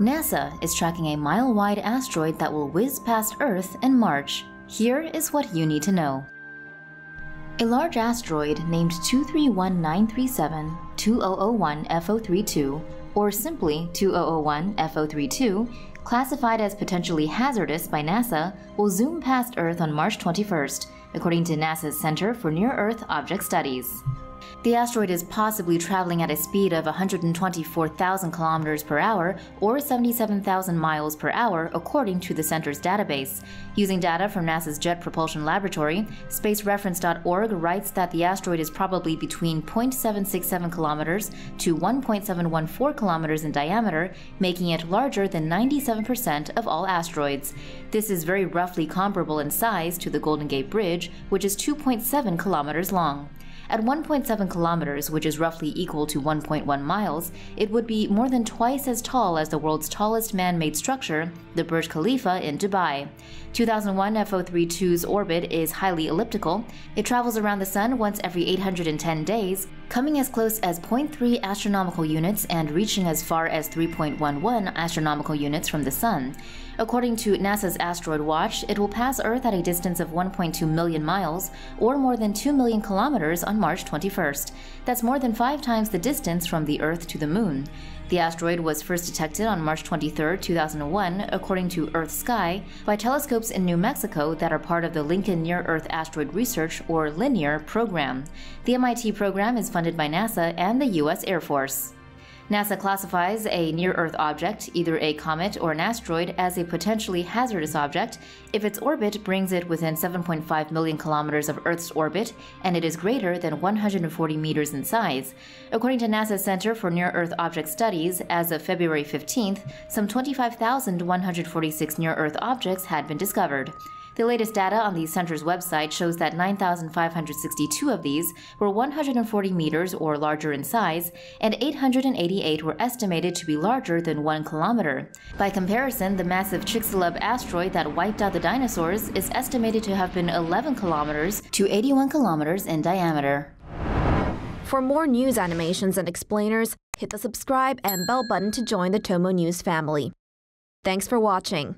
NASA is tracking a mile wide asteroid that will whiz past Earth in March. Here is what you need to know. A large asteroid named 231937 2001 FO32, or simply 2001 FO32, classified as potentially hazardous by NASA, will zoom past Earth on March 21st, according to NASA's Center for Near Earth Object Studies. The asteroid is possibly traveling at a speed of 124,000 kilometers per hour or 77,000 miles per hour, according to the center's database. Using data from NASA's Jet Propulsion Laboratory, spacereference.org writes that the asteroid is probably between 0.767 kilometers to 1.714 kilometers in diameter, making it larger than 97% of all asteroids. This is very roughly comparable in size to the Golden Gate Bridge, which is 2.7 kilometers long. At 1.7 kilometers, which is roughly equal to 1.1 miles, it would be more than twice as tall as the world's tallest man made structure, the Burj Khalifa in Dubai. 2001 FO32's orbit is highly elliptical. It travels around the Sun once every 810 days, coming as close as 0.3 astronomical units and reaching as far as 3.11 astronomical units from the Sun. According to NASA's Asteroid Watch, it will pass Earth at a distance of 1.2 million miles, or more than 2 million kilometers, on March 21st. That's more than five times the distance from the Earth to the Moon. The asteroid was first detected on March 23, 2001, according to Earth Sky, by telescopes in New Mexico that are part of the Lincoln Near Earth Asteroid Research, or LINEAR, program. The MIT program is funded by NASA and the U.S. Air Force. NASA classifies a near Earth object, either a comet or an asteroid, as a potentially hazardous object if its orbit brings it within 7.5 million kilometers of Earth's orbit and it is greater than 140 meters in size. According to NASA's Center for Near Earth Object Studies, as of February 15th, some 25,146 near Earth objects had been discovered. The latest data on the center's website shows that 9,562 of these were 140 meters or larger in size, and 888 were estimated to be larger than 1 kilometer. By comparison, the massive Chicxulub asteroid that wiped out the dinosaurs is estimated to have been 11 kilometers to 81 kilometers in diameter. For more news animations and explainers, hit the subscribe and bell button to join the Tomo News family. Thanks for watching.